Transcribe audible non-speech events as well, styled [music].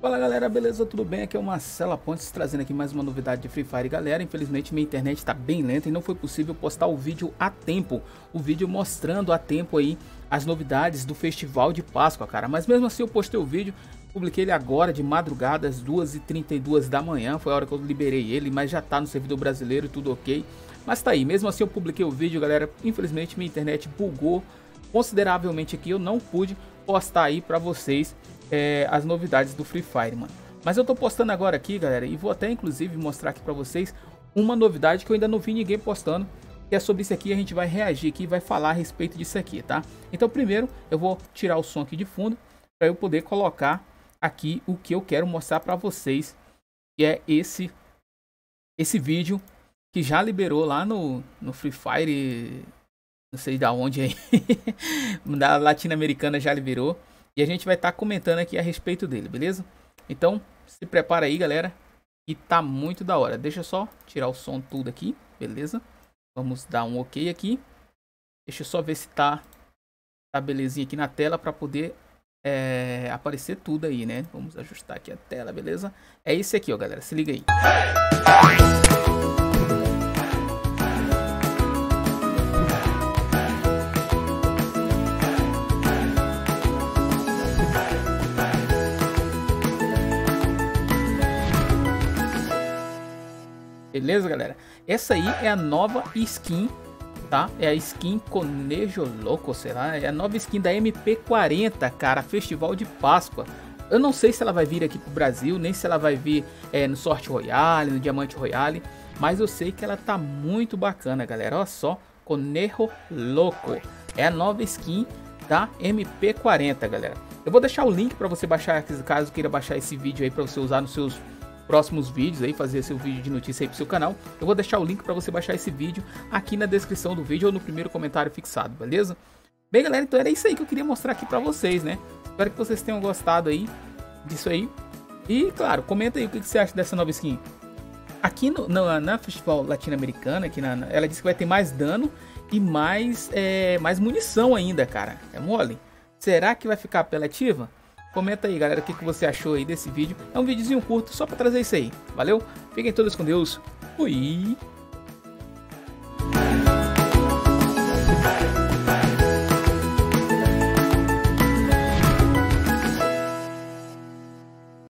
Fala galera, beleza? Tudo bem? Aqui é o Marcelo Pontes trazendo aqui mais uma novidade de Free Fire. Galera, infelizmente minha internet está bem lenta e não foi possível postar o vídeo a tempo. O vídeo mostrando a tempo aí as novidades do Festival de Páscoa, cara. Mas mesmo assim eu postei o vídeo, publiquei ele agora de madrugada às 2h32 da manhã. Foi a hora que eu liberei ele, mas já tá no servidor brasileiro tudo ok. Mas tá aí, mesmo assim eu publiquei o vídeo, galera. Infelizmente minha internet bugou consideravelmente aqui. Eu não pude postar aí pra vocês é, as novidades do Free Fire, mano. Mas eu tô postando agora aqui, galera, e vou até inclusive mostrar aqui pra vocês uma novidade que eu ainda não vi ninguém postando, que é sobre isso aqui, a gente vai reagir aqui e vai falar a respeito disso aqui, tá? Então primeiro eu vou tirar o som aqui de fundo, para eu poder colocar aqui o que eu quero mostrar para vocês, que é esse, esse vídeo que já liberou lá no, no Free Fire, não sei da onde aí, [laughs] da latino-americana já liberou, e a gente vai estar tá comentando aqui a respeito dele, beleza? Então, se prepara aí, galera. E tá muito da hora. Deixa só tirar o som tudo aqui, beleza? Vamos dar um ok aqui. Deixa eu só ver se tá, tá belezinha aqui na tela para poder é, aparecer tudo aí, né? Vamos ajustar aqui a tela, beleza? É esse aqui, ó, galera. Se liga aí. Beleza, galera? Essa aí é a nova skin, tá? É a skin Conejo Louco, será? É a nova skin da MP40, cara, Festival de Páscoa. Eu não sei se ela vai vir aqui pro Brasil, nem se ela vai vir é, no Sorte Royale, no Diamante Royale, mas eu sei que ela tá muito bacana, galera. Olha só, Conejo Louco. É a nova skin da MP40, galera. Eu vou deixar o link para você baixar, caso queira baixar esse vídeo aí para você usar nos seus próximos vídeos aí, fazer seu vídeo de notícia aí pro seu canal. Eu vou deixar o link para você baixar esse vídeo aqui na descrição do vídeo ou no primeiro comentário fixado, beleza? Bem, galera, então era isso aí que eu queria mostrar aqui para vocês, né? Espero que vocês tenham gostado aí disso aí. E, claro, comenta aí o que, você acha dessa nova skin. Aqui no, na Festival Latino-Americana, aqui na, ela disse que vai ter mais dano e mais, é, mais munição ainda, cara. É mole. Será que vai ficar apelativa? Comenta aí, galera, o que, que você achou aí desse vídeo. É um videozinho curto só para trazer isso aí. Valeu? Fiquem todos com Deus. Fui!